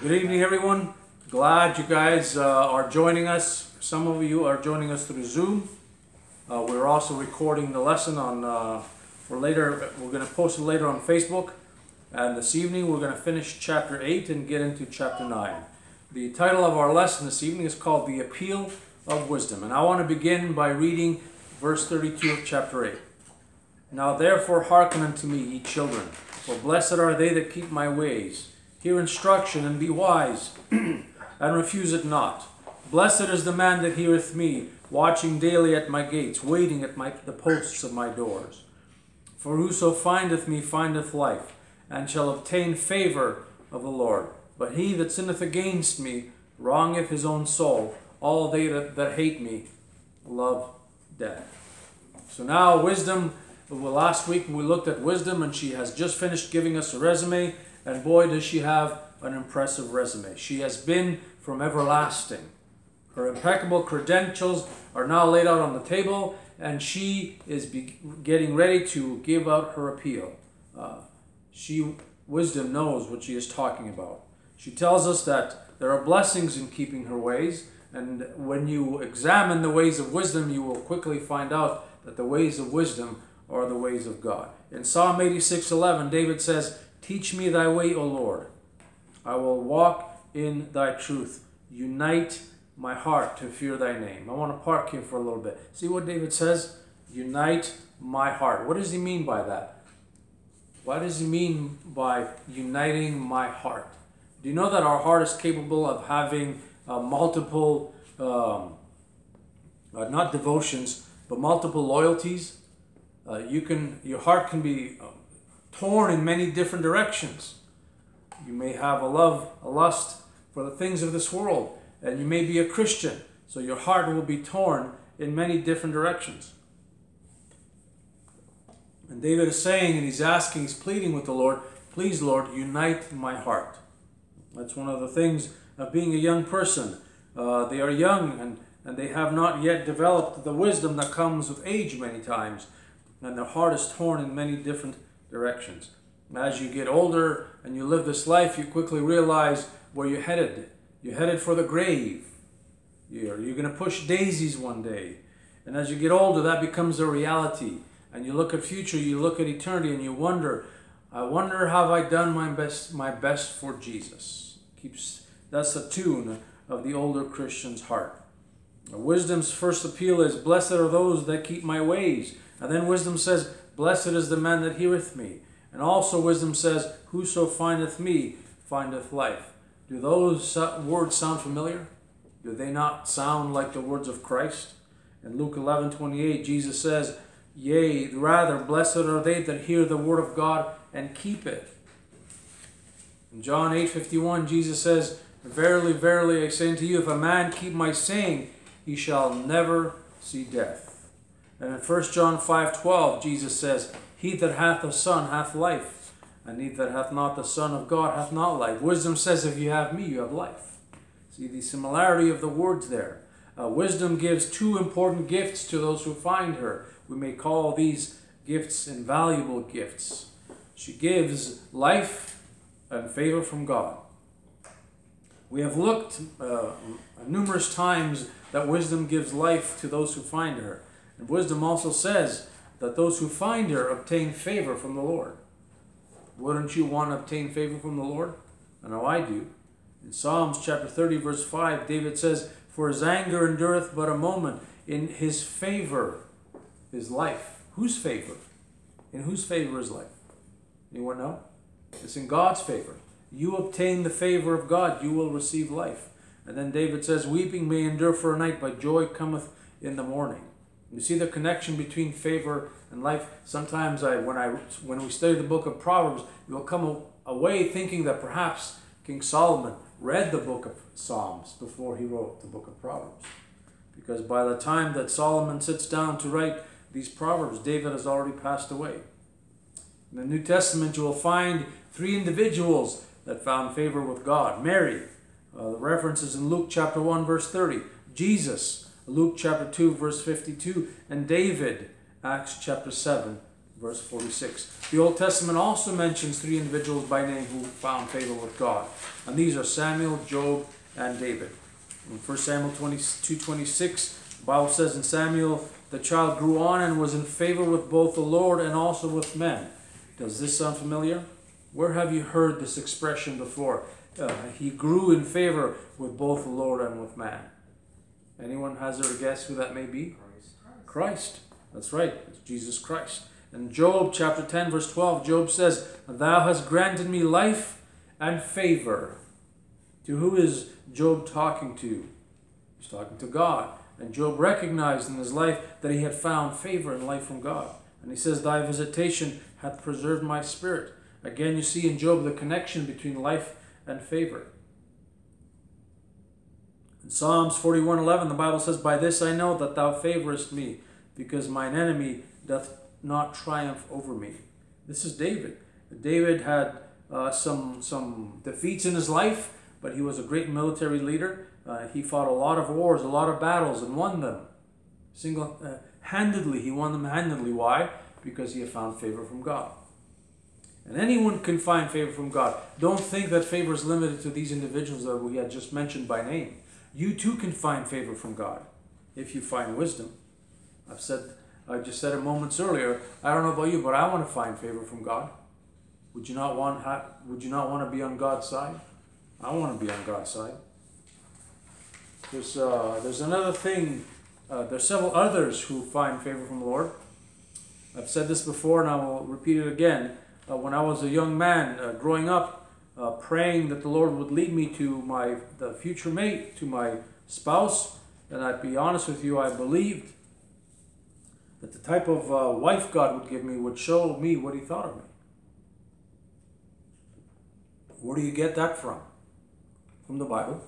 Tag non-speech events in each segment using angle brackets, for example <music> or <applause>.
Good evening, everyone. Glad you guys uh, are joining us. Some of you are joining us through Zoom. Uh, we're also recording the lesson on uh, for later. We're going to post it later on Facebook. And this evening we're going to finish chapter eight and get into chapter nine. The title of our lesson this evening is called "The Appeal of Wisdom," and I want to begin by reading verse 32 of chapter eight. Now therefore hearken unto me, ye children, for blessed are they that keep my ways. Hear instruction and be wise, <clears throat> and refuse it not. Blessed is the man that heareth me, watching daily at my gates, waiting at my, the posts of my doors. For whoso findeth me findeth life, and shall obtain favor of the Lord. But he that sinneth against me wrongeth his own soul. All they that, that hate me love death. So now, wisdom. Last week we looked at wisdom, and she has just finished giving us a resume and boy, does she have an impressive resume. She has been from everlasting. Her impeccable credentials are now laid out on the table, and she is getting ready to give out her appeal. Uh, she, wisdom, knows what she is talking about. She tells us that there are blessings in keeping her ways, and when you examine the ways of wisdom, you will quickly find out that the ways of wisdom are the ways of God. In Psalm 86:11, David says, Teach me thy way, O Lord. I will walk in thy truth. Unite my heart to fear thy name. I want to park here for a little bit. See what David says? Unite my heart. What does he mean by that? What does he mean by uniting my heart? Do you know that our heart is capable of having uh, multiple, um, uh, not devotions, but multiple loyalties? Uh, you can, your heart can be torn in many different directions. You may have a love, a lust for the things of this world, and you may be a Christian, so your heart will be torn in many different directions. And David is saying, and he's asking, he's pleading with the Lord, please, Lord, unite my heart. That's one of the things of being a young person. Uh, they are young and, and they have not yet developed the wisdom that comes with age many times, and their heart is torn in many different directions. As you get older and you live this life, you quickly realize where you're headed. You're headed for the grave. You're, you're going to push daisies one day. And as you get older, that becomes a reality. And you look at future, you look at eternity, and you wonder, I wonder have I done my best, my best for Jesus. Keeps that's the tune of the older Christian's heart. Wisdom's first appeal is, Blessed are those that keep my ways. And then wisdom says, Blessed is the man that heareth me. And also wisdom says, Whoso findeth me findeth life. Do those words sound familiar? Do they not sound like the words of Christ? In Luke 11 28, Jesus says, Yea, rather, blessed are they that hear the word of God and keep it. In John 8 51, Jesus says, Verily, verily, I say unto you, if a man keep my saying, he shall never see death. And in 1 John 5:12, Jesus says, He that hath the Son hath life, and he that hath not the Son of God hath not life. Wisdom says, If you have me, you have life. See the similarity of the words there. Uh, wisdom gives two important gifts to those who find her. We may call these gifts invaluable gifts. She gives life and favor from God. We have looked uh, numerous times that wisdom gives life to those who find her. And wisdom also says that those who find her obtain favor from the Lord. Wouldn't you want to obtain favor from the Lord? I know I do. In Psalms chapter 30, verse 5, David says, For his anger endureth but a moment, in his favor is life. Whose favor? In whose favor is life? Anyone know? It's in God's favor. You obtain the favor of God, you will receive life. And then David says, Weeping may endure for a night, but joy cometh in the morning. You see the connection between favor and life. Sometimes I, when I, when we study the book of Proverbs, we'll come away thinking that perhaps King Solomon read the book of Psalms before he wrote the book of Proverbs, because by the time that Solomon sits down to write these proverbs, David has already passed away. In the New Testament, you will find three individuals that found favor with God. Mary, uh, the references in Luke chapter 1, verse 30. Jesus, Luke chapter 2, verse 52, and David, Acts chapter 7, verse 46. The Old Testament also mentions three individuals by name who found favor with God. And these are Samuel, Job, and David. In 1 Samuel 22 26, the Bible says in Samuel, the child grew on and was in favor with both the Lord and also with men. Does this sound familiar? Where have you heard this expression before? Uh, he grew in favor with both the Lord and with man. Anyone has a guess who that may be? Christ. Christ. That's right. It's Jesus Christ. In Job chapter 10, verse 12, Job says, Thou hast granted me life and favor. To who is Job talking to? He's talking to God. And Job recognized in his life that he had found favor and life from God. And he says, Thy visitation hath preserved my spirit. Again, you see in Job the connection between life and favor. In Psalms 41:11, the Bible says, By this I know that thou favorest me, because mine enemy doth not triumph over me. This is David. David had uh, some, some defeats in his life, but he was a great military leader. Uh, he fought a lot of wars, a lot of battles, and won them. Single uh, handedly, he won them handedly. Why? Because he had found favor from God. And anyone can find favor from God. Don't think that favor is limited to these individuals that we had just mentioned by name. You too can find favor from God if you find wisdom. I've said, I just said it moments earlier. I don't know about you, but I want to find favor from God. Would you not want? Would you not want to be on God's side? I want to be on God's side. There's uh, there's another thing. Uh, there's several others who find favor from the Lord. I've said this before, and I will repeat it again uh, when I was a young man uh, growing up, uh, praying that the Lord would lead me to my the future mate, to my spouse. And I'd be honest with you, I believed that the type of uh, wife God would give me would show me what He thought of me. Where do you get that from? From the Bible.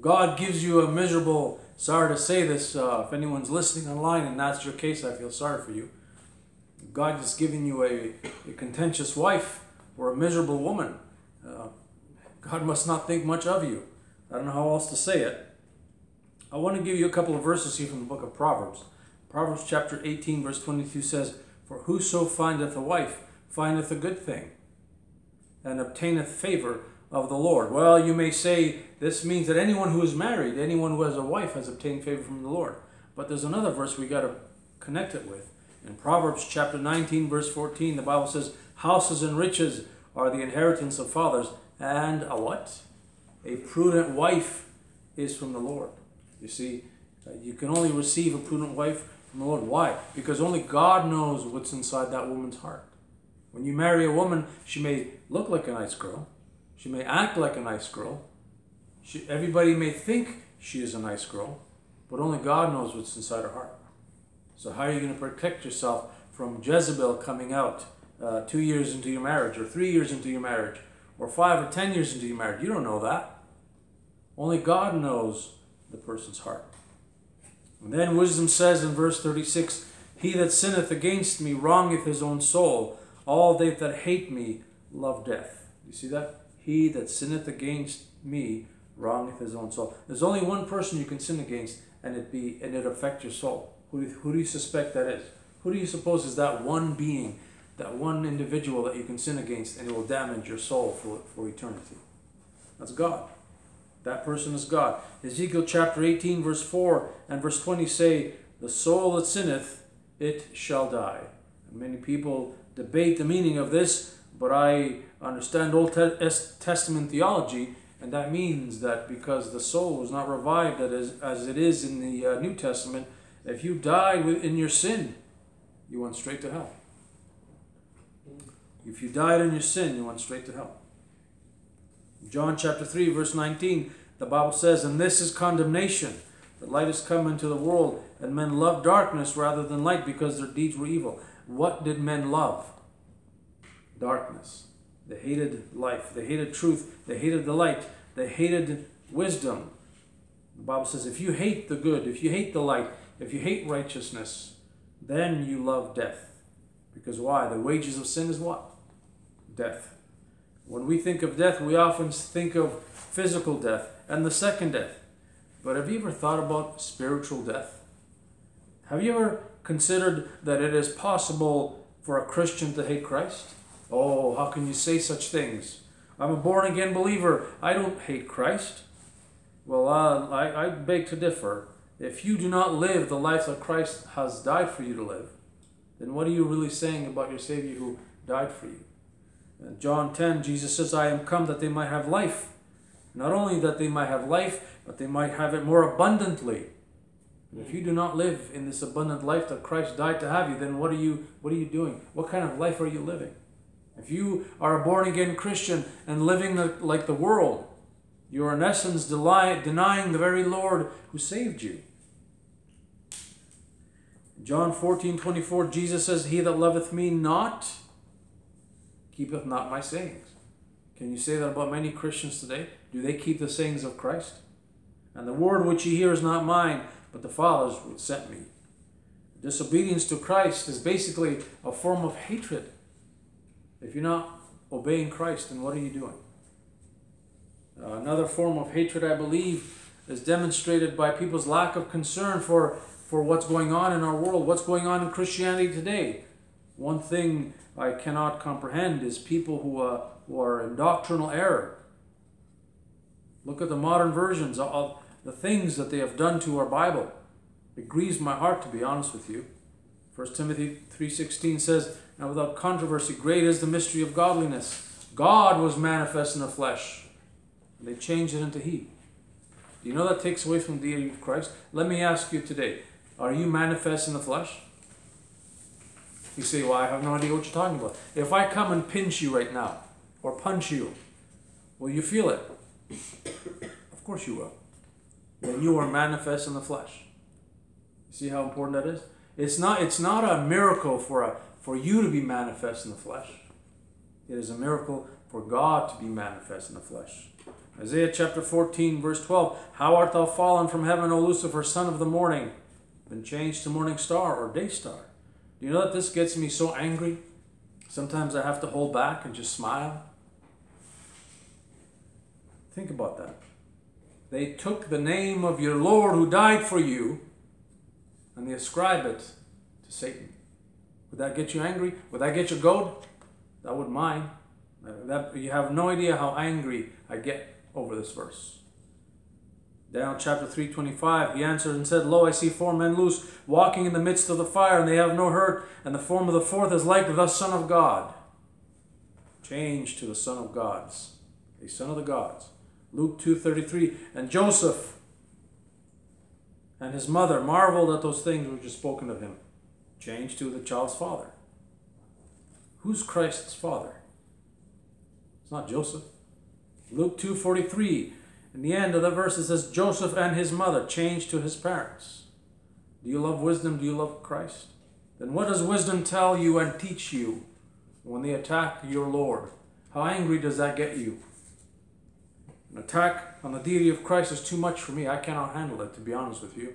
God gives you a miserable, sorry to say this, uh, if anyone's listening online and that's your case, I feel sorry for you. God is giving you a, a contentious wife or a miserable woman, uh, God must not think much of you. I don't know how else to say it. I want to give you a couple of verses here from the book of Proverbs. Proverbs chapter 18, verse 22 says, For whoso findeth a wife findeth a good thing, and obtaineth favor of the Lord. Well, you may say this means that anyone who is married, anyone who has a wife, has obtained favor from the Lord. But there's another verse we got to connect it with. In Proverbs chapter 19, verse 14, the Bible says, Houses and riches are the inheritance of fathers, and a what? A prudent wife is from the Lord. You see, uh, you can only receive a prudent wife from the Lord. Why? Because only God knows what's inside that woman's heart. When you marry a woman, she may look like a nice girl, she may act like a nice girl, she, everybody may think she is a nice girl, but only God knows what's inside her heart. So, how are you going to protect yourself from Jezebel coming out uh, two years into your marriage, or three years into your marriage, or five or ten years into your marriage? You don't know that. Only God knows the person's heart. And then wisdom says in verse 36 He that sinneth against me wrongeth his own soul. All they that hate me love death. You see that? He that sinneth against me wrongeth his own soul. There's only one person you can sin against, and it be and it affect your soul. Who who do you suspect that is? Who do you suppose is that one being, that one individual that you can sin against and it will damage your soul for, for eternity? That's God. That person is God. Ezekiel chapter 18, verse 4 and verse 20 say, The soul that sinneth, it shall die. And many people debate the meaning of this, but I understand Old Testament theology, and that means that because the soul was not revived as, it is in the uh, New Testament, if you died in your sin, you went straight to hell. If you died in your sin, you went straight to hell. John chapter 3, verse 19, the Bible says, And this is condemnation. The light has come into the world, and men love darkness rather than light because their deeds were evil. What did men love? Darkness. They hated life. They hated truth. They hated the light. They hated wisdom. The Bible says, if you hate the good, if you hate the light, if you hate righteousness, then you love death. Because why? The wages of sin is what? Death. When we think of death, we often think of physical death and the second death. But have you ever thought about spiritual death? Have you ever considered that it is possible for a Christian to hate Christ? Oh, how can you say such things? I'm a born again believer. I don't hate Christ. Well, uh, I, I beg to differ. If you do not live the life that Christ has died for you to live, then what are you really saying about your Savior who died for you? In John 10, Jesus says, I am come that they might have life. Not only that they might have life, but they might have it more abundantly. If you do not live in this abundant life that Christ died to have you, then what are you what are you doing? What kind of life are you living? If you are a born again Christian and living like the world, you are in essence denying the very Lord who saved you. John 14, 24, Jesus says, He that loveth me not, keepeth not my sayings. Can you say that about many Christians today? Do they keep the sayings of Christ? And the word which ye hear is not mine, but the Father's which sent me. Disobedience to Christ is basically a form of hatred. If you're not obeying Christ, then what are you doing? Uh, another form of hatred, I believe, is demonstrated by people's lack of concern for, for what's going on in our world, what's going on in Christianity today. One thing I cannot comprehend is people who, uh, who are in doctrinal error. Look at the modern versions of the things that they have done to our Bible. It grieves my heart to be honest with you. 1 Timothy 3:16 says, "Now without controversy great is the mystery of godliness. God was manifest in the flesh." And they changed it into he. Do you know that takes away from the deity of Christ? Let me ask you today, are you manifest in the flesh? You say, well, I have no idea what you're talking about. If I come and pinch you right now, or punch you, will you feel it? Of course you will. Then you are manifest in the flesh. You see how important that is? It's not, it's not a miracle for, a, for you to be manifest in the flesh. It is a miracle for God to be manifest in the flesh. Isaiah chapter 14, verse 12 How art thou fallen from heaven, O Lucifer, son of the morning? Been changed to morning star or day star. You know that this gets me so angry? Sometimes I have to hold back and just smile. Think about that. They took the name of your Lord who died for you and they ascribe it to Satan. Would that get you angry? Would that get you goad? That would mine. That, you have no idea how angry I get over this verse. Daniel chapter 325, he answered and said, Lo, I see four men loose, walking in the midst of the fire, and they have no hurt, and the form of the fourth is like the Son of God. Change to the Son of Gods, a Son of the Gods. Luke 2.33, and Joseph and his mother marveled at those things which were spoken of him. Change to the child's father. Who's Christ's father? It's not Joseph. Luke 2.43, in the end of the verse it says, Joseph and his mother changed to his parents. Do you love wisdom? Do you love Christ? Then what does wisdom tell you and teach you when they attack your Lord? How angry does that get you? An attack on the deity of Christ is too much for me. I cannot handle it, to be honest with you.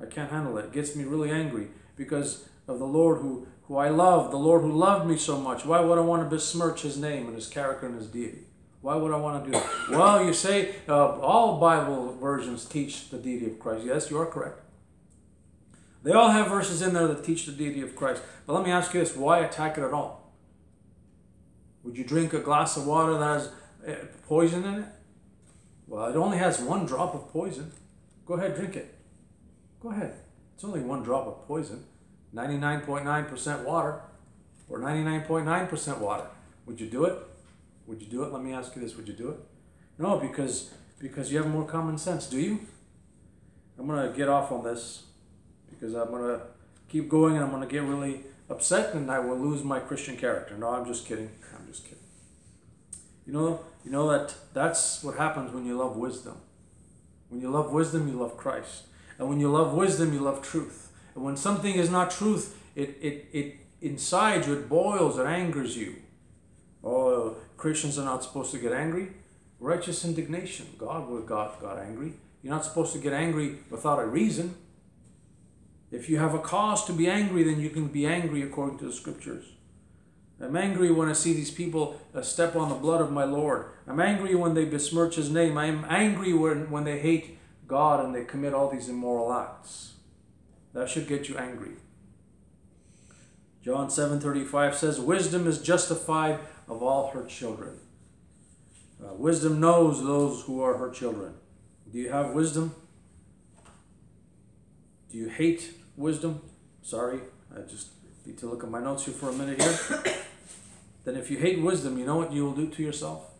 I can't handle it. It gets me really angry because of the Lord who, who I love, the Lord who loved me so much. Why would I want to besmirch his name and his character and his deity? Why would I want to do that? well, you say uh, all Bible versions teach the deity of Christ. Yes, you are correct. They all have verses in there that teach the deity of Christ. But let me ask you this why attack it at all? Would you drink a glass of water that has uh, poison in it? Well, it only has one drop of poison. Go ahead, drink it. Go ahead. It's only one drop of poison. 99.9% water or 99.9% water. Would you do it? Would you do it? Let me ask you this. Would you do it? No, because because you have more common sense. Do you? I'm going to get off on this because I'm going to keep going and I'm to get really upset and I will lose my Christian character. No, I'm just kidding. I'm just kidding. You know, you know that that's what happens when you love wisdom. When you love wisdom, you love Christ. And when you love wisdom, you love truth. And when something is not truth, it, it, it inside you, it boils, it angers you. Oh, Christians are not supposed to get angry. Righteous indignation. God got, got angry. You're not supposed to get angry without a reason. If you have a cause to be angry, then you can be angry according to the scriptures. I'm angry when I see these people uh, step on the blood of my Lord. I'm angry when they besmirch his name. I'm angry when, when they hate God and they commit all these immoral acts. That should get you angry. John 7:35 says, "Wisdom is justified of all her children." Uh, wisdom knows those who are her children. Do you have wisdom? Do you hate wisdom? Sorry, I just need to look at my notes here for a minute here. <coughs> then if you hate wisdom, you know what you will do to yourself?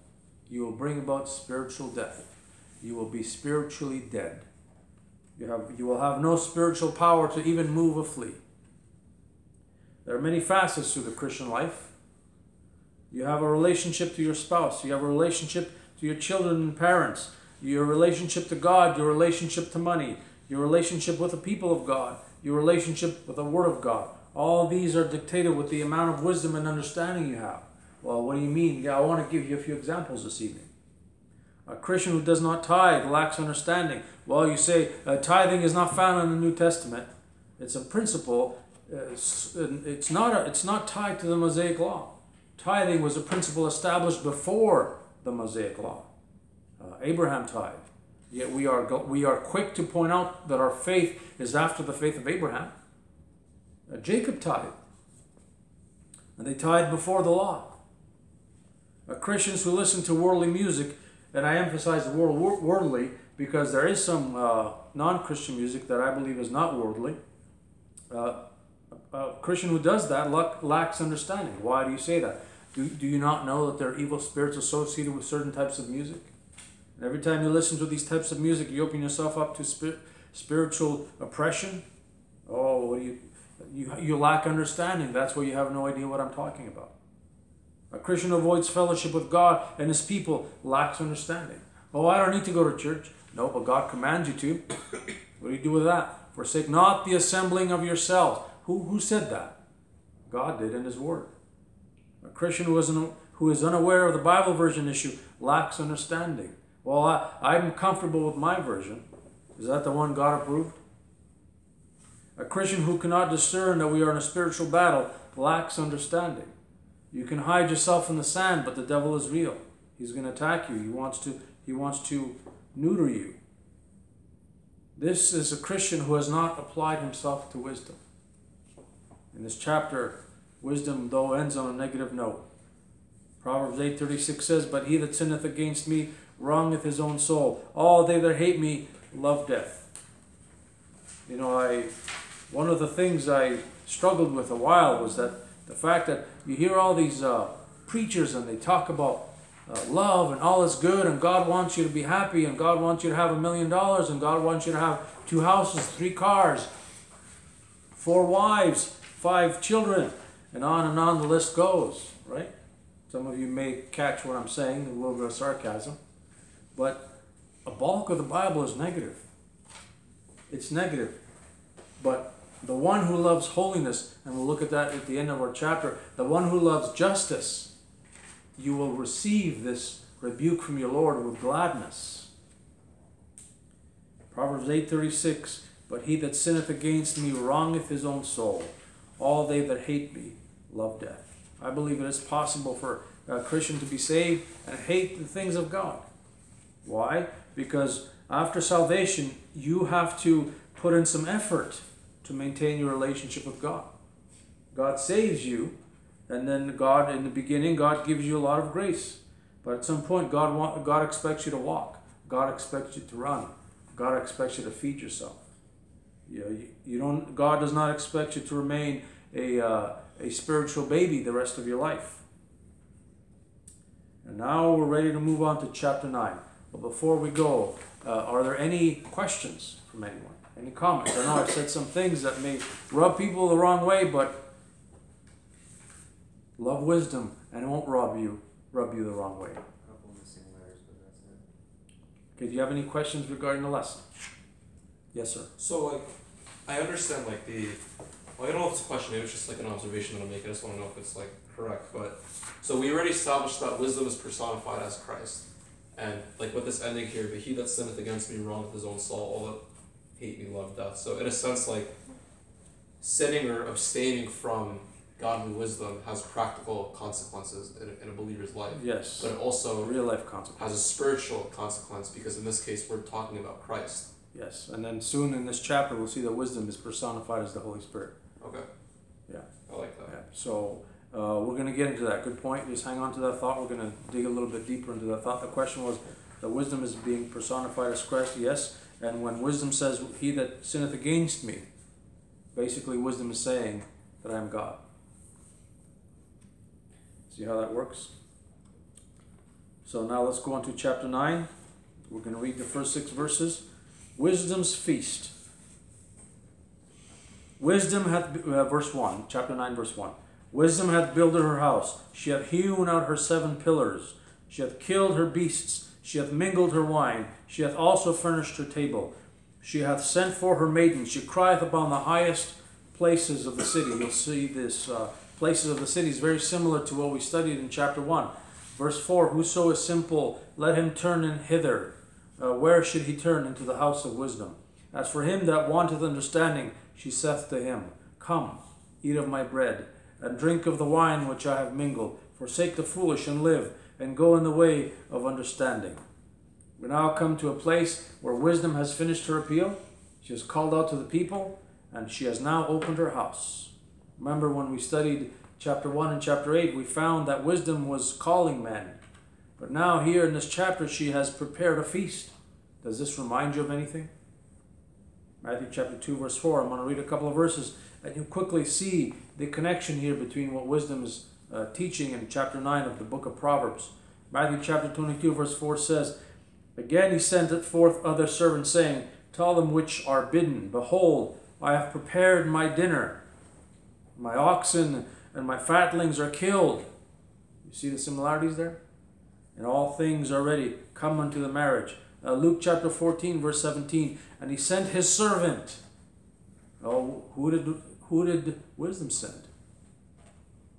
You will bring about spiritual death. You will be spiritually dead. You, have, you will have no spiritual power to even move a flea. There are many facets to the Christian life. You have a relationship to your spouse, you have a relationship to your children and parents, your relationship to God, your relationship to money, your relationship with the people of God, your relationship with the Word of God. All these are dictated with the amount of wisdom and understanding you have. Well, what do you mean? Yeah, I want to give you a few examples this evening. A Christian who does not tithe lacks understanding. Well, you say uh, tithing is not found in the New Testament. It's a principle. It's not. A, it's not tied to the Mosaic Law. Tithing was a principle established before the Mosaic Law. Uh, Abraham tithed. Yet we are we are quick to point out that our faith is after the faith of Abraham. Uh, Jacob tithed, and they tithed before the law. Uh, Christians who listen to worldly music and I emphasize the word worldly because there is some uh, non-Christian music that I believe is not worldly. Uh, a Christian who does that lacks understanding. Why do you say that? Do, do you not know that there are evil spirits associated with certain types of music? And every time you listen to these types of music, you open yourself up to spir- spiritual oppression. Oh, you, you, you lack understanding. That's why you have no idea what I'm talking about. A Christian avoids fellowship with God and his people lacks understanding. Oh, I don't need to go to church. No, but God commands you to. <coughs> What do you do with that? Forsake not the assembling of yourselves. Who, who said that? God did in His Word. A Christian who is, an, who is unaware of the Bible version issue lacks understanding. Well, I, I'm comfortable with my version. Is that the one God approved? A Christian who cannot discern that we are in a spiritual battle lacks understanding. You can hide yourself in the sand, but the devil is real. He's going to attack you. He wants to he wants to neuter you. This is a Christian who has not applied himself to wisdom. In this chapter, wisdom though ends on a negative note. Proverbs 8:36 says, "But he that sinneth against me wrongeth his own soul. All they that hate me love death." You know, I one of the things I struggled with a while was that the fact that you hear all these uh, preachers and they talk about uh, love and all is good and God wants you to be happy and God wants you to have a million dollars and God wants you to have two houses, three cars, four wives, five children, and on and on the list goes, right? Some of you may catch what I'm saying, a little bit of sarcasm. But a bulk of the Bible is negative. It's negative. But the one who loves holiness, and we'll look at that at the end of our chapter, the one who loves justice, you will receive this rebuke from your Lord with gladness. Proverbs 8:36 But he that sinneth against me wrongeth his own soul. All they that hate me love death. I believe it is possible for a Christian to be saved and hate the things of God. Why? Because after salvation, you have to put in some effort to maintain your relationship with God. God saves you, and then God, in the beginning, God gives you a lot of grace. But at some point, God, want, God expects you to walk. God expects you to run. God expects you to feed yourself. You, know, you, you don't, God does not expect you to remain a, uh, a spiritual baby the rest of your life. And now we're ready to move on to chapter 9. But before we go, uh, are there any questions from anyone? Any comments? I know I've said some things that may rub people the wrong way, but love wisdom and it won't rub you rub you the wrong way. Okay, do you have any questions regarding the lesson? Yes, sir. So like I understand like the well, I don't know if it's a question, maybe it's just like an observation that I'm making. I just want to know if it's like correct. But so we already established that wisdom is personified as Christ. And like with this ending here, but he that sinneth against me wrongeth his own soul, all that hate me, love death. So in a sense, like sinning or abstaining from godly wisdom has practical consequences in a, in a believer's life. Yes. But it also real life consequence has a spiritual consequence because in this case we're talking about Christ. Yes, and then soon in this chapter we'll see that wisdom is personified as the Holy Spirit. Okay. Yeah. I like that. Yeah. So uh, we're going to get into that. Good point. Just hang on to that thought. We're going to dig a little bit deeper into that thought. The question was that wisdom is being personified as Christ. Yes. And when wisdom says, He that sinneth against me, basically wisdom is saying that I am God. See how that works? So now let's go on to chapter 9. We're going to read the first six verses. Wisdom's feast. Wisdom hath, uh, verse 1, chapter 9, verse 1. Wisdom hath builded her house. She hath hewn out her seven pillars. She hath killed her beasts. She hath mingled her wine. She hath also furnished her table. She hath sent for her maidens. She crieth upon the highest places of the city. You'll see this uh, places of the city is very similar to what we studied in chapter 1. Verse 4 Whoso is simple, let him turn in hither. Uh, where should he turn? Into the house of wisdom. As for him that wanteth understanding, she saith to him, Come, eat of my bread, and drink of the wine which I have mingled. Forsake the foolish and live, and go in the way of understanding. We now come to a place where wisdom has finished her appeal. She has called out to the people, and she has now opened her house. Remember when we studied chapter 1 and chapter 8, we found that wisdom was calling men. But now, here in this chapter, she has prepared a feast. Does this remind you of anything? Matthew chapter 2, verse 4. I'm going to read a couple of verses, and you quickly see the connection here between what wisdom is uh, teaching in chapter 9 of the book of Proverbs. Matthew chapter 22, verse 4 says, Again he sent forth other servants, saying, Tell them which are bidden, Behold, I have prepared my dinner. My oxen and my fatlings are killed. You see the similarities there? And all things are ready. Come unto the marriage. Uh, Luke chapter 14, verse 17. And he sent his servant. Oh, who did, who did wisdom send?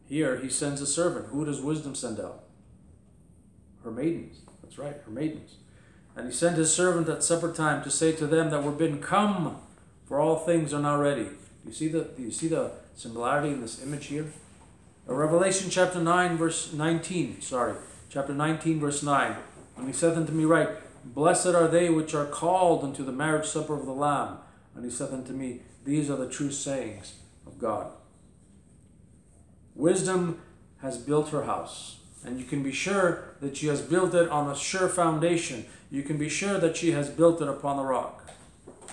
Here he sends a servant. Who does wisdom send out? Her maidens. That's right, her maidens. And he sent his servant at supper time to say to them that were bidden, Come, for all things are now ready. You see the do you see the similarity in this image here? Revelation chapter 9, verse 19. Sorry, chapter 19, verse 9. And he saith unto me, Right, blessed are they which are called unto the marriage supper of the Lamb. And he saith unto me, These are the true sayings of God. Wisdom has built her house. And you can be sure that she has built it on a sure foundation. You can be sure that she has built it upon the rock.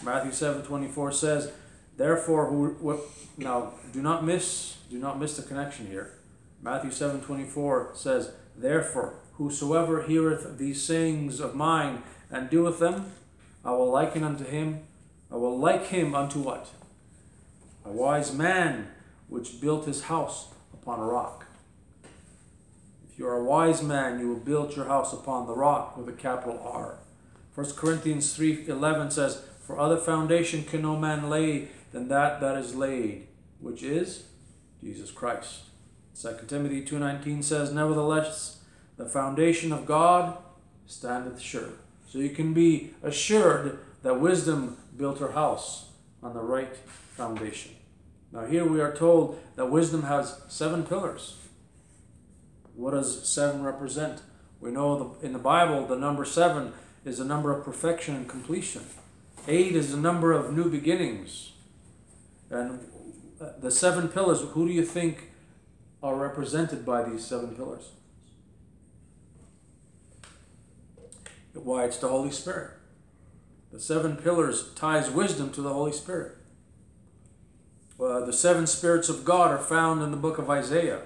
Matthew 7 24 says, Therefore, who, what, now do not miss, do not miss the connection here. Matthew 7 24 says, Therefore, whosoever heareth these sayings of mine and doeth them, I will liken unto him, I will like him unto what? A wise man which built his house upon a rock. If you are a wise man, you will build your house upon the rock with a capital R. 1 Corinthians 3:11 says, "For other foundation can no man lay than that that is laid, which is Jesus Christ." 2 Timothy 2:19 says, "Nevertheless, the foundation of God standeth sure." So you can be assured that wisdom built her house on the right foundation. Now here we are told that wisdom has seven pillars. What does seven represent? We know in the Bible the number seven is a number of perfection and completion. Eight is the number of new beginnings. And uh, the seven pillars, who do you think are represented by these seven pillars? Why, it's the Holy Spirit. The seven pillars ties wisdom to the Holy Spirit. Uh, the seven spirits of God are found in the book of Isaiah.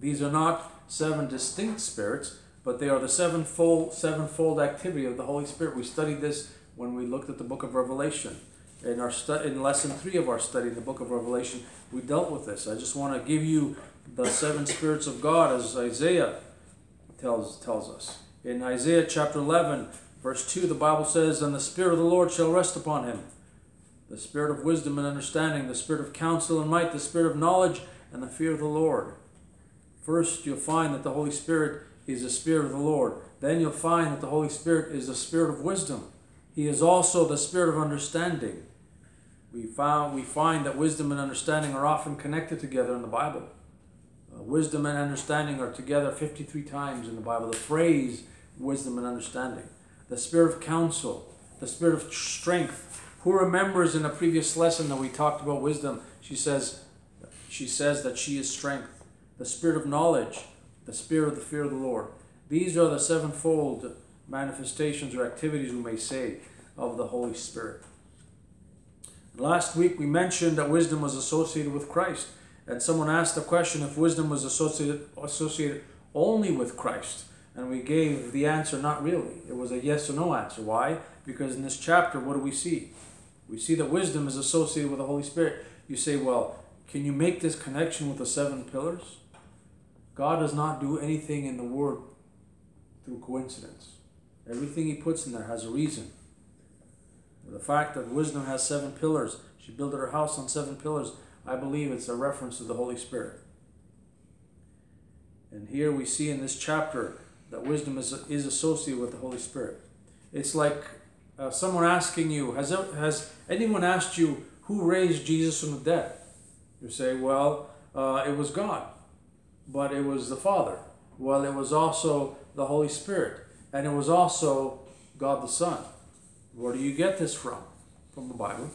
These are not seven distinct spirits, but they are the sevenfold sevenfold activity of the Holy Spirit. We studied this when we looked at the book of Revelation. In our stu- in lesson three of our study in the book of Revelation, we dealt with this. I just want to give you the seven spirits of God as Isaiah tells tells us. In Isaiah chapter 11, verse 2, the Bible says, And the Spirit of the Lord shall rest upon him the Spirit of wisdom and understanding, the Spirit of counsel and might, the Spirit of knowledge and the fear of the Lord. First, you'll find that the Holy Spirit is the Spirit of the Lord. Then you'll find that the Holy Spirit is the Spirit of wisdom. He is also the Spirit of understanding. We, found, we find that wisdom and understanding are often connected together in the Bible. Wisdom and understanding are together 53 times in the Bible. The phrase wisdom and understanding. The Spirit of counsel, the Spirit of strength. Who remembers in a previous lesson that we talked about wisdom? She says, she says that she is strength, the spirit of knowledge, the spirit of the fear of the Lord. These are the sevenfold manifestations or activities, we may say, of the Holy Spirit. Last week we mentioned that wisdom was associated with Christ. And someone asked the question if wisdom was associated, associated only with Christ. And we gave the answer not really. It was a yes or no answer. Why? Because in this chapter, what do we see? We see that wisdom is associated with the Holy Spirit. You say, well, can you make this connection with the seven pillars? God does not do anything in the Word through coincidence. Everything He puts in there has a reason. The fact that wisdom has seven pillars, she built her house on seven pillars, I believe it's a reference to the Holy Spirit. And here we see in this chapter that wisdom is, is associated with the Holy Spirit. It's like uh, someone asking you, has, has anyone asked you who raised Jesus from the dead? You say, well, uh, it was God, but it was the Father. Well, it was also the Holy Spirit, and it was also God the Son. Where do you get this from? From the Bible.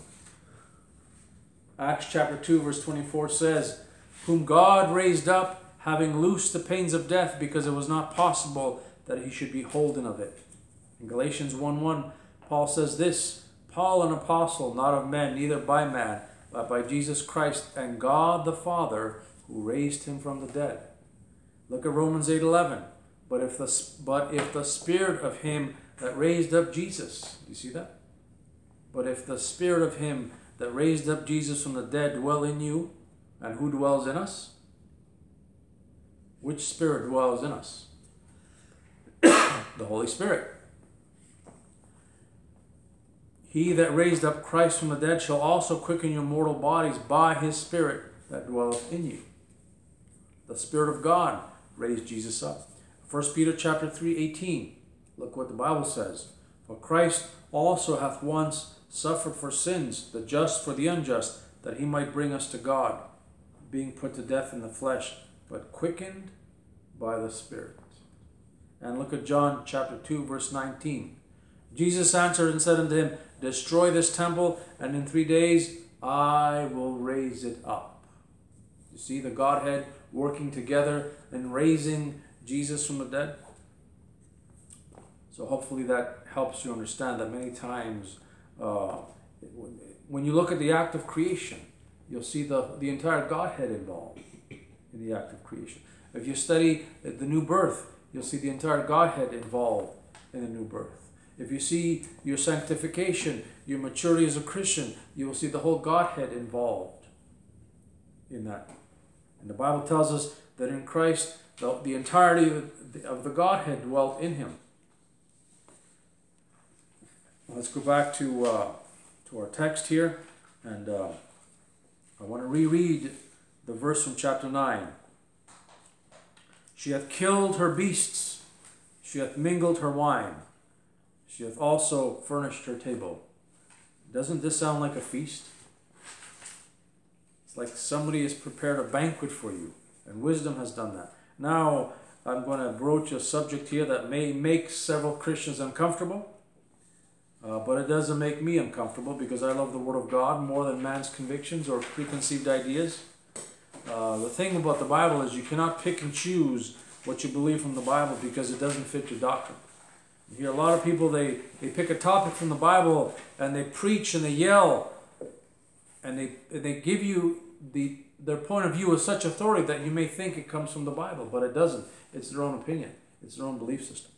Acts chapter 2, verse 24 says, Whom God raised up, having loosed the pains of death, because it was not possible that he should be holden of it. In Galatians 1 1, Paul says this Paul, an apostle, not of men, neither by man, but by Jesus Christ and God the Father, who raised him from the dead. Look at Romans 8 11. But if the, but if the spirit of him that raised up Jesus, you see that? But if the spirit of him that raised up Jesus from the dead dwell in you, and who dwells in us? Which spirit dwells in us? <coughs> the Holy Spirit. He that raised up Christ from the dead shall also quicken your mortal bodies by his Spirit that dwelleth in you. The Spirit of God raised Jesus up. 1 Peter chapter 3, 18. Look what the Bible says. For Christ also hath once suffered for sins, the just for the unjust, that he might bring us to God, being put to death in the flesh, but quickened by the Spirit. And look at John chapter 2, verse 19. Jesus answered and said unto him, Destroy this temple, and in three days I will raise it up. You see the Godhead working together and raising Jesus from the dead? So hopefully that helps you understand that many times uh, when you look at the act of creation, you'll see the, the entire Godhead involved in the act of creation. If you study the new birth, you'll see the entire Godhead involved in the new birth. If you see your sanctification, your maturity as a Christian, you will see the whole Godhead involved in that. And the Bible tells us that in Christ, the, the entirety of the, of the Godhead dwelt in him. Let's go back to, uh, to our text here, and uh, I want to reread the verse from chapter 9. She hath killed her beasts, she hath mingled her wine, she hath also furnished her table. Doesn't this sound like a feast? It's like somebody has prepared a banquet for you, and wisdom has done that. Now, I'm going to broach a subject here that may make several Christians uncomfortable. Uh, but it doesn't make me uncomfortable because I love the Word of God more than man's convictions or preconceived ideas. Uh, the thing about the Bible is you cannot pick and choose what you believe from the Bible because it doesn't fit your doctrine. You hear a lot of people, they, they pick a topic from the Bible and they preach and they yell and they, they give you the, their point of view with such authority that you may think it comes from the Bible, but it doesn't. It's their own opinion, it's their own belief system.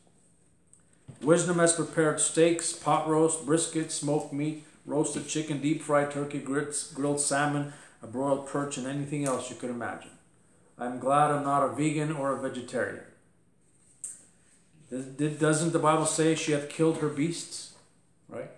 Wisdom has prepared steaks, pot roast, brisket, smoked meat, roasted chicken, deep fried turkey, grits, grilled salmon, a broiled perch, and anything else you could imagine. I'm glad I'm not a vegan or a vegetarian. Doesn't the Bible say she hath killed her beasts? Right?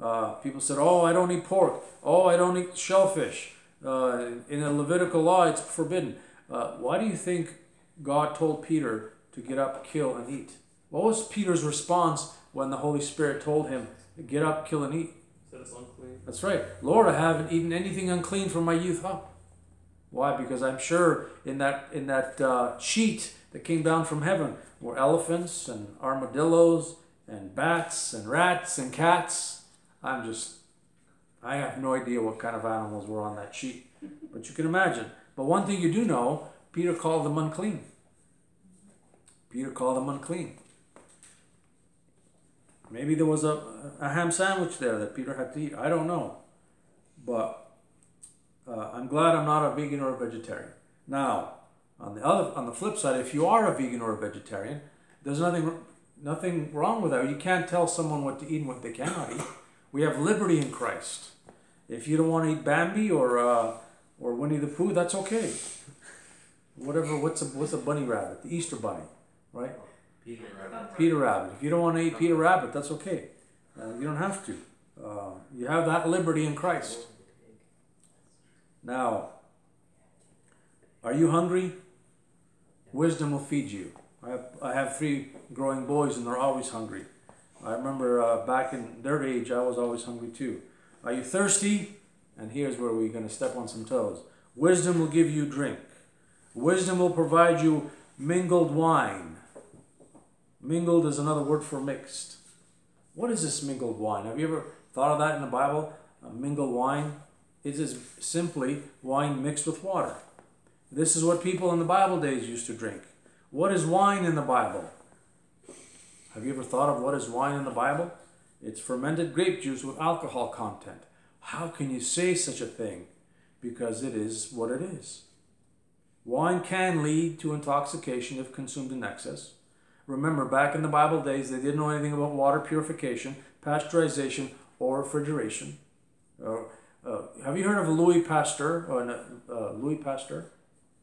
Uh, people said, Oh, I don't eat pork. Oh, I don't eat shellfish. Uh, in the Levitical law, it's forbidden. Uh, why do you think God told Peter to get up, kill, and eat? What was Peter's response when the Holy Spirit told him, Get up, kill, and eat? Said it's unclean. That's right. Lord, I haven't eaten anything unclean from my youth up. Why? Because I'm sure in that in that uh, sheet that came down from heaven were elephants and armadillos and bats and rats and cats. I'm just, I have no idea what kind of animals were on that sheet. But you can imagine But one thing you do know, Peter called them unclean. Peter called them unclean. Maybe there was a, a ham sandwich there that Peter had to eat. I don't know. But uh, I'm glad I'm not a vegan or a vegetarian. Now, on the other, on the flip side, if you are a vegan or a vegetarian, there's nothing, nothing wrong with that. You can't tell someone what to eat and what they cannot eat. We have liberty in Christ. If you don't want to eat Bambi or uh, or Winnie the Pooh, that's okay. Whatever. What's a what's a bunny rabbit? The Easter bunny, right? Peter Rabbit. Peter Rabbit. If you don't want to eat Peter Rabbit, that's okay. Uh, you don't have to. Uh, you have that liberty in Christ. Now, are you hungry? Wisdom will feed you. I have, I have three growing boys and they're always hungry. I remember uh, back in their age, I was always hungry too. Are you thirsty? And here's where we're going to step on some toes. Wisdom will give you drink. Wisdom will provide you mingled wine. Mingled is another word for mixed. What is this mingled wine? Have you ever thought of that in the Bible? A mingled wine? It is simply wine mixed with water. This is what people in the Bible days used to drink. What is wine in the Bible? Have you ever thought of what is wine in the Bible? It's fermented grape juice with alcohol content. How can you say such a thing? Because it is what it is. Wine can lead to intoxication if consumed in excess. Remember, back in the Bible days, they didn't know anything about water purification, pasteurization, or refrigeration. Uh, uh, have you heard of Louis Pasteur? Or, uh, Louis Pasteur?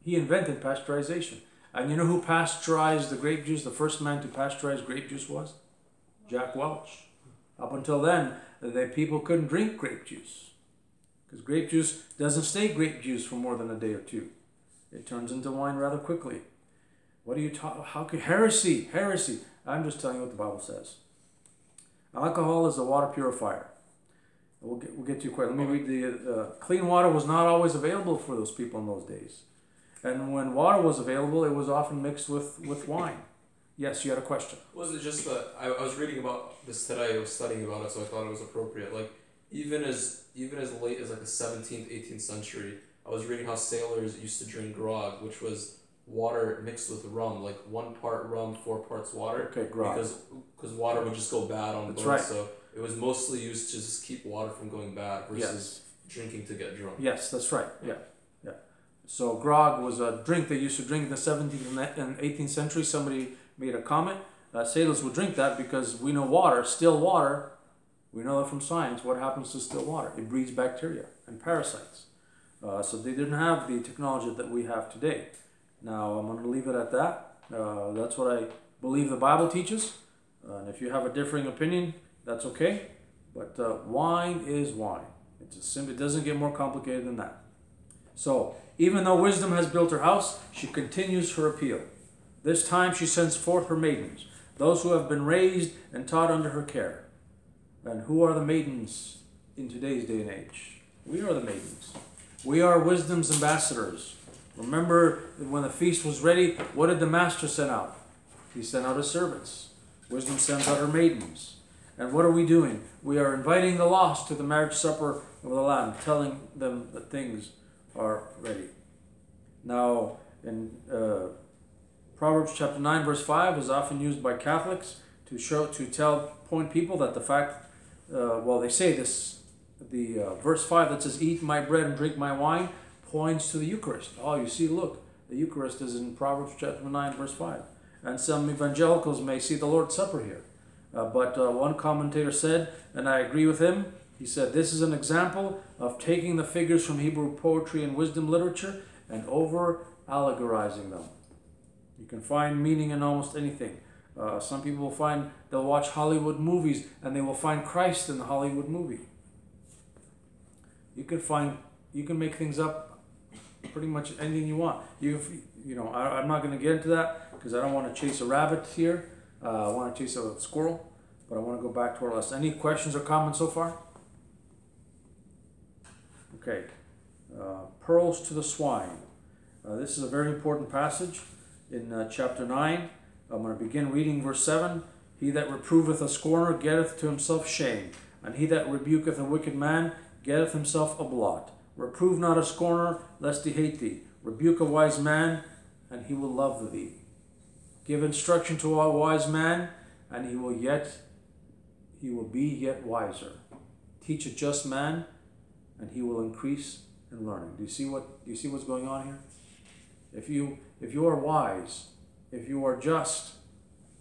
He invented pasteurization. And you know who pasteurized the grape juice? The first man to pasteurize grape juice was Jack Welch. Up until then, the people couldn't drink grape juice because grape juice doesn't stay grape juice for more than a day or two. It turns into wine rather quickly. What are you talking? How could heresy? Heresy. I'm just telling you what the Bible says. Alcohol is a water purifier. We'll get, we'll get to you quick. Let me read the uh, clean water was not always available for those people in those days. And when water was available, it was often mixed with, with wine. Yes, you had a question. Was it just that I, I was reading about this today? I was studying about it, so I thought it was appropriate. Like even as even as late as like the seventeenth, eighteenth century, I was reading how sailors used to drink grog, which was water mixed with rum, like one part rum, four parts water. Okay, grog. Because because water would just go bad on That's boats, right. so it was mostly used to just keep water from going bad versus drinking to get drunk. Yes, that's right. Yeah, yeah. So grog was a drink they used to drink in the 17th and 18th century. Somebody made a comment. Uh, sailors would drink that because we know water, still water. We know that from science. What happens to still water? It breeds bacteria and parasites. Uh, so they didn't have the technology that we have today. Now I'm going to leave it at that. Uh, that's what I believe the Bible teaches. Uh, and if you have a differing opinion, that's okay. But uh, wine is wine. It's a sim- it doesn't get more complicated than that. So, even though wisdom has built her house, she continues her appeal. This time she sends forth her maidens, those who have been raised and taught under her care. And who are the maidens in today's day and age? We are the maidens. We are wisdom's ambassadors. Remember when the feast was ready, what did the master send out? He sent out his servants. Wisdom sends out her maidens. And what are we doing? We are inviting the lost to the marriage supper of the Lamb, telling them that things are ready. Now, in uh, Proverbs chapter 9, verse 5 is often used by Catholics to show, to tell, point people that the fact, uh, well, they say this, the uh, verse 5 that says, Eat my bread and drink my wine, points to the Eucharist. Oh, you see, look, the Eucharist is in Proverbs chapter 9, verse 5. And some evangelicals may see the Lord's Supper here. Uh, but uh, one commentator said, and I agree with him, he said, This is an example of taking the figures from Hebrew poetry and wisdom literature and over allegorizing them. You can find meaning in almost anything. Uh, some people will find they'll watch Hollywood movies and they will find Christ in the Hollywood movie. You can find, you can make things up pretty much anything you want. You, you know, I, I'm not going to get into that because I don't want to chase a rabbit here. Uh, I want to chase a squirrel, but I want to go back to our lesson. Any questions or comments so far? Okay. Uh, pearls to the swine. Uh, this is a very important passage in uh, chapter 9. I'm going to begin reading verse 7. He that reproveth a scorner getteth to himself shame, and he that rebuketh a wicked man getteth himself a blot. Reprove not a scorner, lest he hate thee. Rebuke a wise man, and he will love thee. Give instruction to a wise man, and he will yet he will be yet wiser. Teach a just man, and he will increase in learning. Do you see what do you see what's going on here? If you if you are wise, if you are just,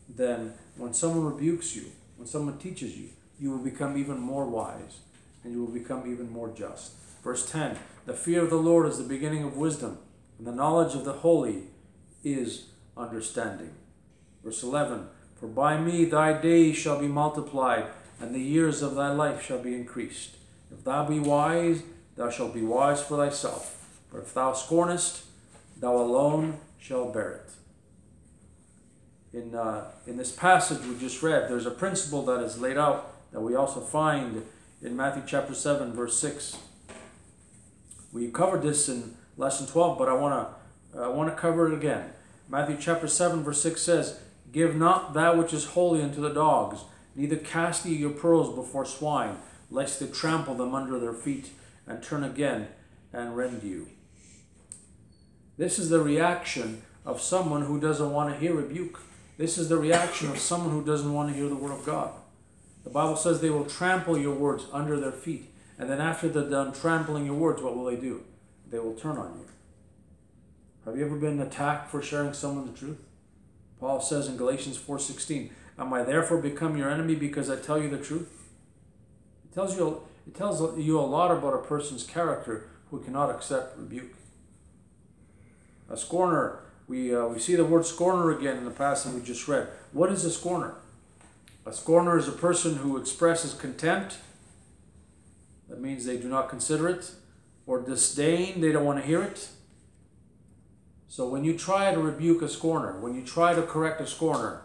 then when someone rebukes you, when someone teaches you, you will become even more wise and you will become even more just. Verse 10 The fear of the Lord is the beginning of wisdom, and the knowledge of the holy is understanding. Verse 11 For by me thy days shall be multiplied, and the years of thy life shall be increased. If thou be wise, thou shalt be wise for thyself. But if thou scornest, thou alone shalt bear it. In, uh, in this passage we just read, there's a principle that is laid out that we also find in Matthew chapter 7, verse 6. We covered this in lesson 12, but I want to I want to cover it again. Matthew chapter 7, verse 6 says, Give not that which is holy unto the dogs, neither cast ye your pearls before swine, lest they trample them under their feet, and turn again and rend you. This is the reaction of someone who doesn't want to hear rebuke. This is the reaction of someone who doesn't want to hear the word of God. The Bible says they will trample your words under their feet. And then after they're done trampling your words, what will they do? They will turn on you. Have you ever been attacked for sharing someone the truth? Paul says in Galatians 4:16, "Am I therefore become your enemy because I tell you the truth?" It tells you it tells you a lot about a person's character who cannot accept rebuke. A scorner, we, uh, we see the word scorner again in the passage we just read. What is a scorner? A scorner is a person who expresses contempt. That means they do not consider it. Or disdain, they don't want to hear it. So when you try to rebuke a scorner, when you try to correct a scorner,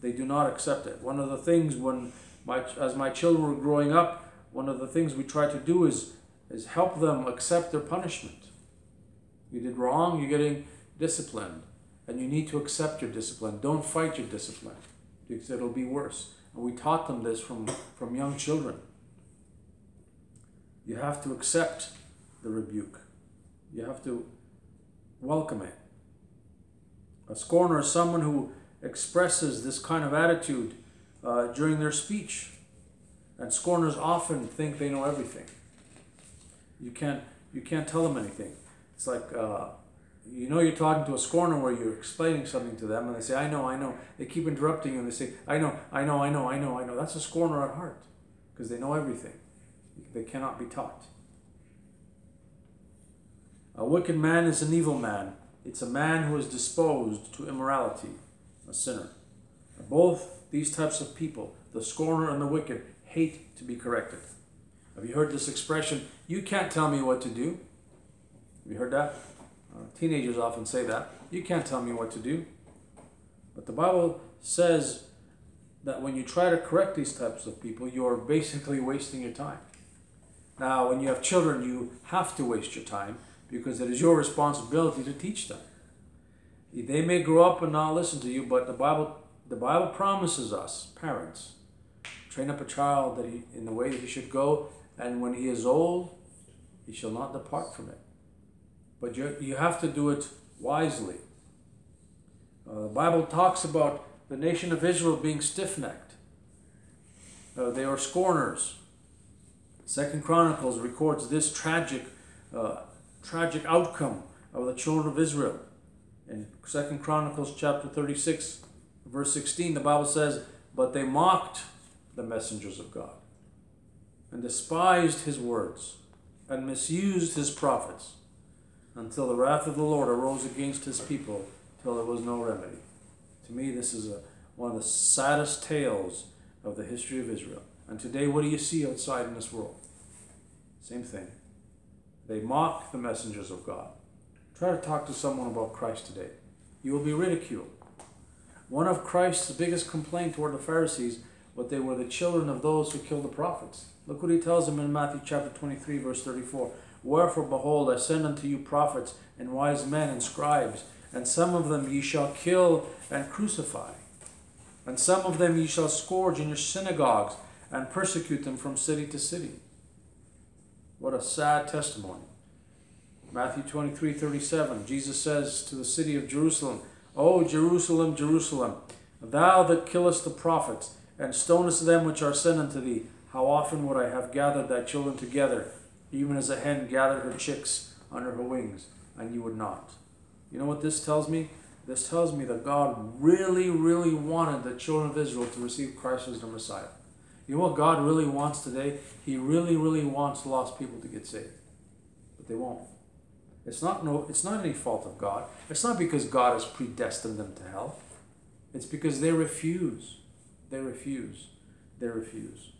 they do not accept it. One of the things when my, as my children were growing up, one of the things we tried to do is, is help them accept their punishment. You did wrong, you're getting disciplined. And you need to accept your discipline. Don't fight your discipline because it'll be worse. And we taught them this from, from young children. You have to accept the rebuke, you have to welcome it. A scorner is someone who expresses this kind of attitude uh, during their speech. And scorners often think they know everything. You can't, you can't tell them anything. It's like, uh, you know, you're talking to a scorner where you're explaining something to them, and they say, I know, I know. They keep interrupting you, and they say, I know, I know, I know, I know, I know. That's a scorner at heart, because they know everything. They cannot be taught. A wicked man is an evil man. It's a man who is disposed to immorality, a sinner. Both these types of people, the scorner and the wicked, hate to be corrected. Have you heard this expression? You can't tell me what to do. Have you heard that? Uh, teenagers often say that. You can't tell me what to do. But the Bible says that when you try to correct these types of people, you're basically wasting your time. Now, when you have children, you have to waste your time because it is your responsibility to teach them. They may grow up and not listen to you, but the Bible, the Bible promises us, parents, train up a child that he, in the way that he should go, and when he is old, he shall not depart from it. But you, you have to do it wisely. Uh, the Bible talks about the nation of Israel being stiff necked, uh, they are scorners. Second Chronicles records this tragic, uh, tragic outcome of the children of Israel. In Second Chronicles chapter 36, verse 16, the Bible says, But they mocked the messengers of God and despised his words and misused his prophets until the wrath of the Lord arose against his people till there was no remedy. To me, this is a, one of the saddest tales of the history of Israel. And today, what do you see outside in this world? Same thing. They mock the messengers of God. Try to talk to someone about Christ today. You will be ridiculed. One of Christ's biggest complaint toward the Pharisees was they were the children of those who killed the prophets. Look what he tells them in Matthew chapter 23, verse 34. Wherefore, behold, I send unto you prophets and wise men and scribes, and some of them ye shall kill and crucify, and some of them ye shall scourge in your synagogues and persecute them from city to city. What a sad testimony. Matthew 23 37, Jesus says to the city of Jerusalem, O Jerusalem, Jerusalem, thou that killest the prophets, and stonest them which are sent unto thee, how often would I have gathered thy children together, even as a hen gathered her chicks under her wings, and you would not. You know what this tells me? This tells me that God really, really wanted the children of Israel to receive Christ as their Messiah. You know what God really wants today? He really, really wants lost people to get saved. But they won't. It's not no it's not any fault of God. It's not because God has predestined them to hell. It's because they refuse. They refuse. They refuse.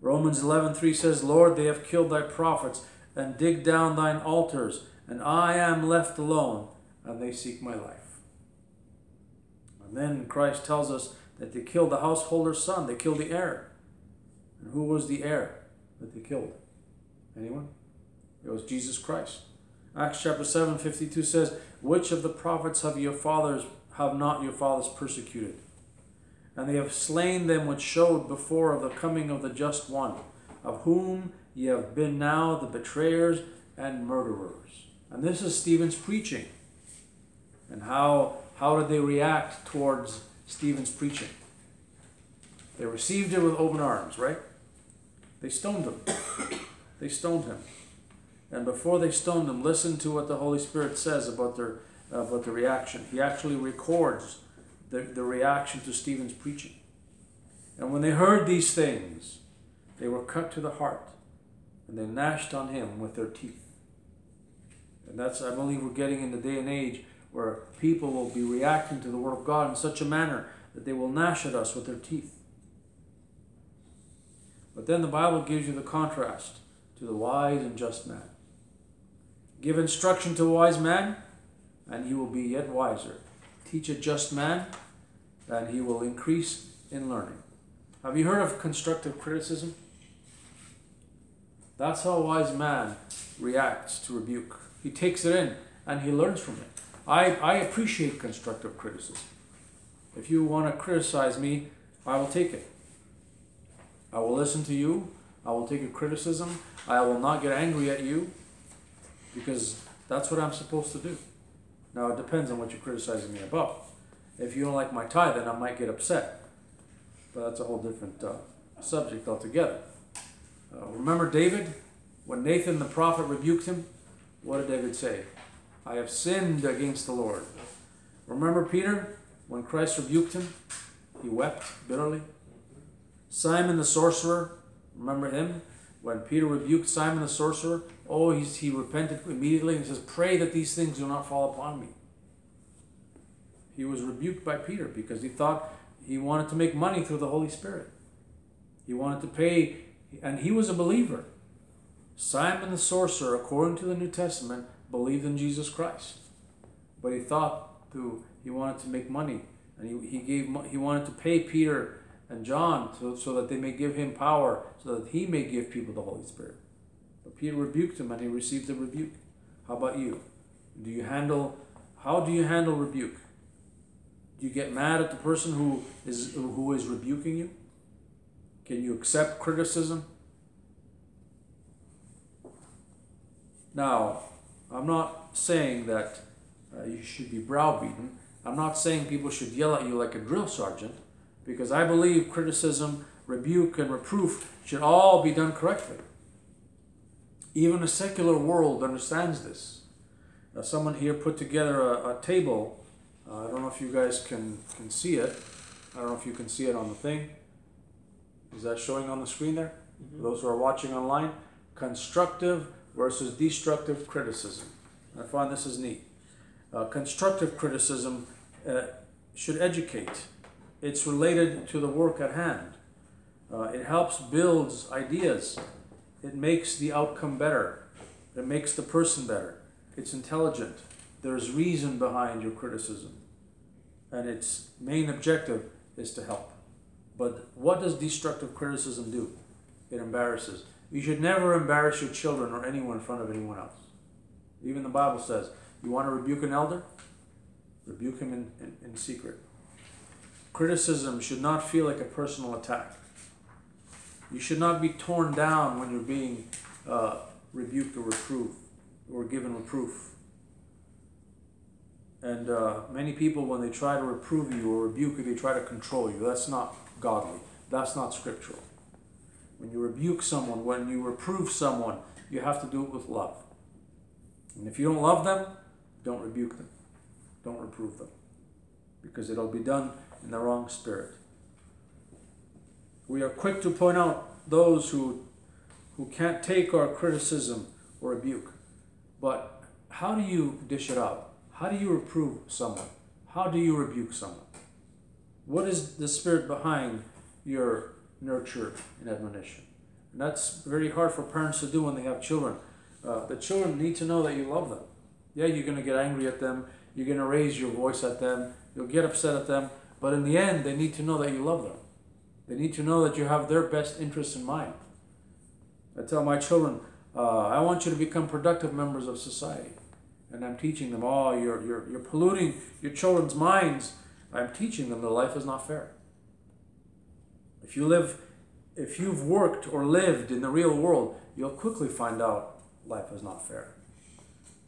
Romans 11:3 says, "Lord, they have killed thy prophets and dig down thine altars, and I am left alone, and they seek my life." And then Christ tells us that they killed the householder's son, they killed the heir. And who was the heir that they killed? Anyone? It was Jesus Christ. Acts chapter 7, 52 says, Which of the prophets have your fathers have not your fathers persecuted? And they have slain them which showed before of the coming of the just one, of whom ye have been now the betrayers and murderers. And this is Stephen's preaching. And how how did they react towards Stephen's preaching? They received it with open arms, right? They stoned him. <coughs> they stoned him. And before they stoned him, listen to what the Holy Spirit says about their about the reaction. He actually records the, the reaction to Stephen's preaching. And when they heard these things, they were cut to the heart, and they gnashed on him with their teeth. And that's, I believe, we're getting in the day and age where people will be reacting to the Word of God in such a manner that they will gnash at us with their teeth. But then the Bible gives you the contrast to the wise and just man. Give instruction to a wise man, and he will be yet wiser. Teach a just man, and he will increase in learning. Have you heard of constructive criticism? That's how a wise man reacts to rebuke. He takes it in and he learns from it. I, I appreciate constructive criticism. If you want to criticize me, I will take it. I will listen to you. I will take your criticism. I will not get angry at you because that's what I'm supposed to do. Now, it depends on what you're criticizing me about. If you don't like my tie, then I might get upset. But that's a whole different uh, subject altogether. Uh, remember David? When Nathan the prophet rebuked him, what did David say? I have sinned against the Lord. Remember Peter? When Christ rebuked him, he wept bitterly. Simon the sorcerer, remember him? When Peter rebuked Simon the sorcerer, oh, he's, he repented immediately and says, Pray that these things do not fall upon me. He was rebuked by Peter because he thought he wanted to make money through the Holy Spirit. He wanted to pay, and he was a believer. Simon the sorcerer, according to the New Testament, believed in Jesus Christ, but he thought to he wanted to make money, and he, he gave he wanted to pay Peter and John so, so that they may give him power, so that he may give people the Holy Spirit. But Peter rebuked him, and he received a rebuke. How about you? Do you handle how do you handle rebuke? Do you get mad at the person who is who is rebuking you? Can you accept criticism? Now, I'm not saying that uh, you should be browbeaten. I'm not saying people should yell at you like a drill sergeant, because I believe criticism, rebuke, and reproof should all be done correctly. Even a secular world understands this. Uh, someone here put together a, a table. Uh, I don't know if you guys can, can see it. I don't know if you can see it on the thing. Is that showing on the screen there? For those who are watching online, constructive versus destructive criticism. I find this is neat. Uh, constructive criticism uh, should educate. It's related to the work at hand. Uh, it helps builds ideas. It makes the outcome better. It makes the person better. It's intelligent. There's reason behind your criticism. And its main objective is to help. But what does destructive criticism do? It embarrasses. You should never embarrass your children or anyone in front of anyone else. Even the Bible says, you want to rebuke an elder? Rebuke him in, in, in secret. Criticism should not feel like a personal attack. You should not be torn down when you're being uh, rebuked or reproved. we're given reproof. And uh, many people, when they try to reprove you or rebuke you, they try to control you. That's not godly. That's not scriptural. When you rebuke someone, when you reprove someone, you have to do it with love. And if you don't love them, don't rebuke them. Don't reprove them. Because it'll be done in the wrong spirit. We are quick to point out those who, who can't take our criticism or rebuke. But how do you dish it out? How do you reprove someone? How do you rebuke someone? What is the spirit behind your nurture and admonition? And that's very hard for parents to do when they have children. Uh, the children need to know that you love them. Yeah, you're going to get angry at them. You're going to raise your voice at them. You'll get upset at them. But in the end, they need to know that you love them. They need to know that you have their best interests in mind. I tell my children, uh, I want you to become productive members of society and I'm teaching them, oh, you're, you're, you're polluting your children's minds. I'm teaching them that life is not fair. If you live, if you've worked or lived in the real world, you'll quickly find out life is not fair.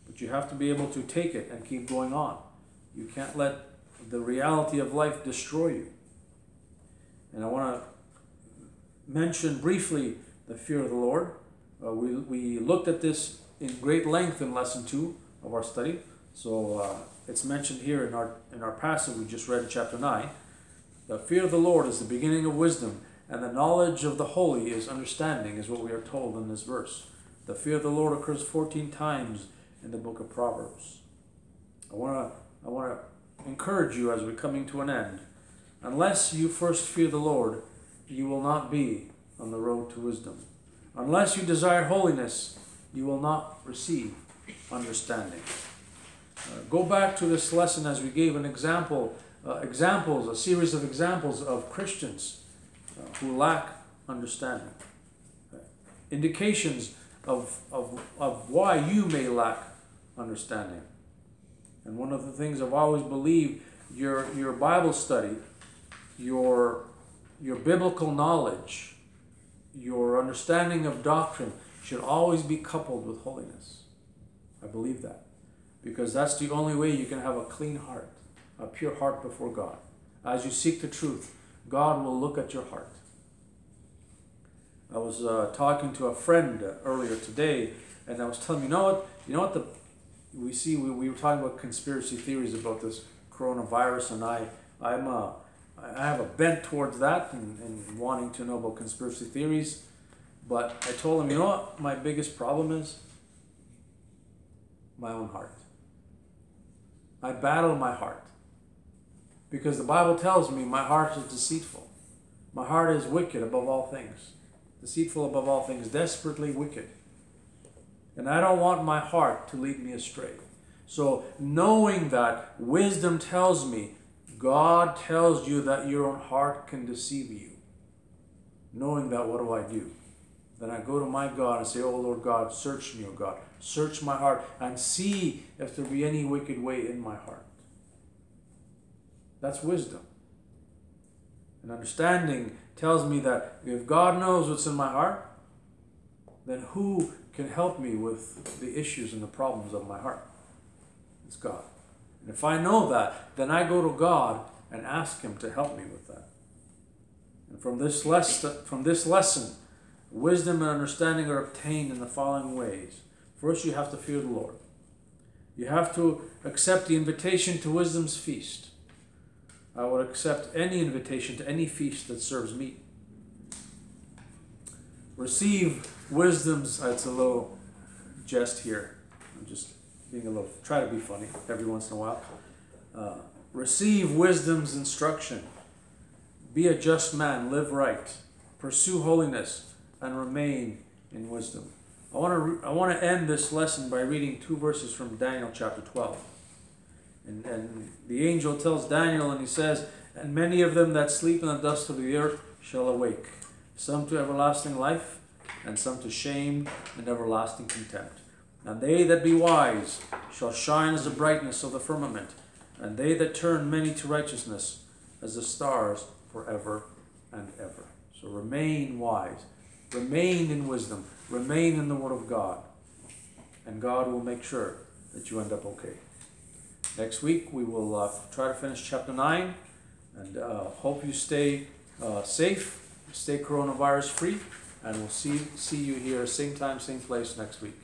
But you have to be able to take it and keep going on. You can't let the reality of life destroy you. And I want to mention briefly the fear of the Lord. Uh, we, we looked at this in great length in lesson two of our study. So uh, it's mentioned here in our in our passage we just read in chapter nine. The fear of the Lord is the beginning of wisdom, and the knowledge of the holy is understanding, is what we are told in this verse. The fear of the Lord occurs 14 times in the book of Proverbs. I want to I want to encourage you as we're coming to an end. Unless you first fear the Lord, you will not be on the road to wisdom. Unless you desire holiness, you will not receive understanding. Uh, go back to this lesson as we gave an example, uh, examples, a series of examples of Christians uh, who lack understanding. Uh, indications of, of, of why you may lack understanding. And one of the things I've always believed your, your Bible study, your, your biblical knowledge, your understanding of doctrine should always be coupled with holiness. I believe that. Because that's the only way you can have a clean heart, a pure heart before God. As you seek the truth, God will look at your heart. I was uh, talking to a friend uh, earlier today, and I was telling him, you know what, you know what the we see we, we were talking about conspiracy theories about this coronavirus, and I I'm a I have a bent towards that and, and wanting to know about conspiracy theories. But I told him, you know what my biggest problem is? my own heart. I battle my heart. Because the Bible tells me my heart is deceitful. My heart is wicked above all things. Deceitful above all things, desperately wicked. And I don't want my heart to lead me astray. So, knowing that, wisdom tells me, God tells you that your own heart can deceive you. Knowing that, what do I do? Then I go to my God and say, Oh Lord God, search me, O God. Search my heart and see if there be any wicked way in my heart. That's wisdom. And understanding tells me that if God knows what's in my heart, then who can help me with the issues and the problems of my heart? It's God. And if I know that, then I go to God and ask Him to help me with that. And from this, lesson, from this lesson, wisdom and understanding are obtained in the following ways. First, you have to fear the Lord. You have to accept the invitation to wisdom's feast. I will accept any invitation to any feast that serves meat. Receive wisdom's, it's a little jest here. I'm just being a little, try to be funny every once in a while. Uh, receive wisdom's instruction. Be a just man, live right, pursue holiness, and remain in wisdom. I want to I want to end this lesson by reading two verses from Daniel chapter 12. And, and the angel tells Daniel, and he says, And many of them that sleep in the dust of the earth shall awake, some to everlasting life, and some to shame and everlasting contempt. And they that be wise shall shine as the brightness of the firmament, and they that turn many to righteousness as the stars forever and ever. So remain wise, remain in wisdom, remain in the Word of God, and God will make sure that you end up okay. Next week, we will uh, try to finish chapter 9 and uh, hope you stay uh, safe, stay coronavirus free, and we'll see, see you here, same time, same place next week.